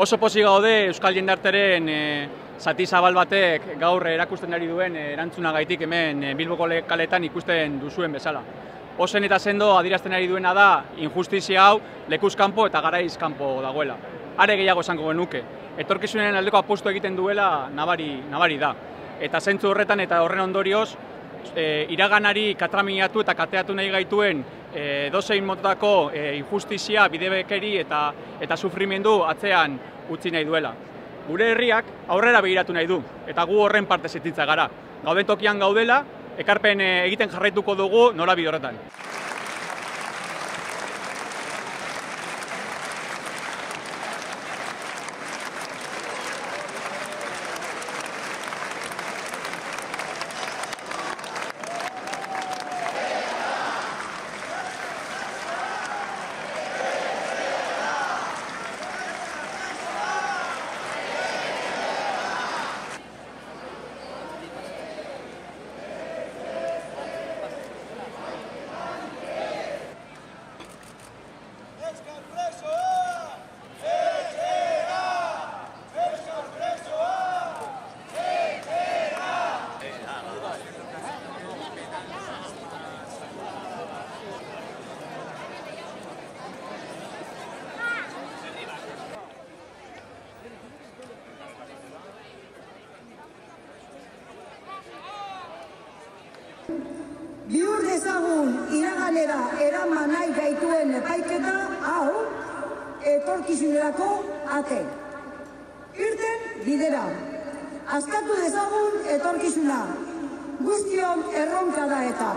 Oso posi gaude Euskal Jendarteren e, zati zabal batek gaur erakusten ari duen e, erantzunagaitik hemen e, Bilboko kaletan ikusten duzuen bezala. Osen eta sendo adirazten ari duena da injustizia hau lekuzkanpo eta garaizkanpo dagoela. Are gehiago esango genuke. Etorkizunen aldeko apostu egiten duela nabari, nabari da. Eta zentzu horretan eta horren ondorioz e, iraganari katraminatu eta kateatu nahi gaituen e, dozein motako e, injustizia, bidebekeri eta, eta sufrimendu atzean utzi nahi duela. Gure herriak aurrera begiratu nahi du, eta gu horren parte zititza gara. Gauden tokian gaudela, ekarpen e, egiten jarraituko dugu nola horretan. Biur dezagun iraganera eraman nahi gaituen epaiketa hau etorkizunerako ate. Irten bidera. Azkatu dezagun etorkizuna. Guztion erronka da eta.